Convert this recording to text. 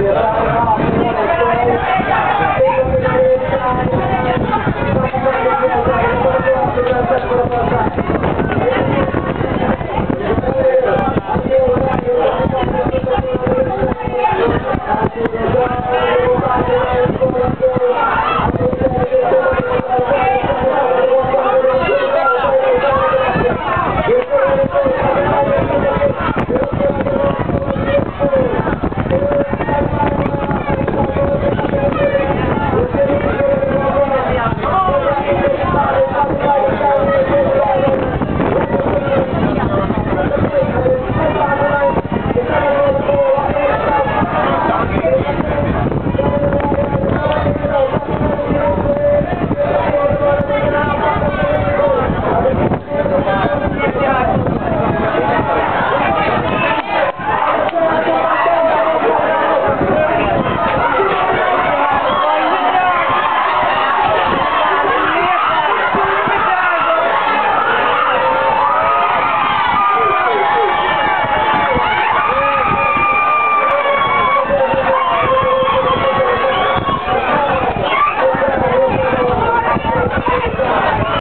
Obrigado.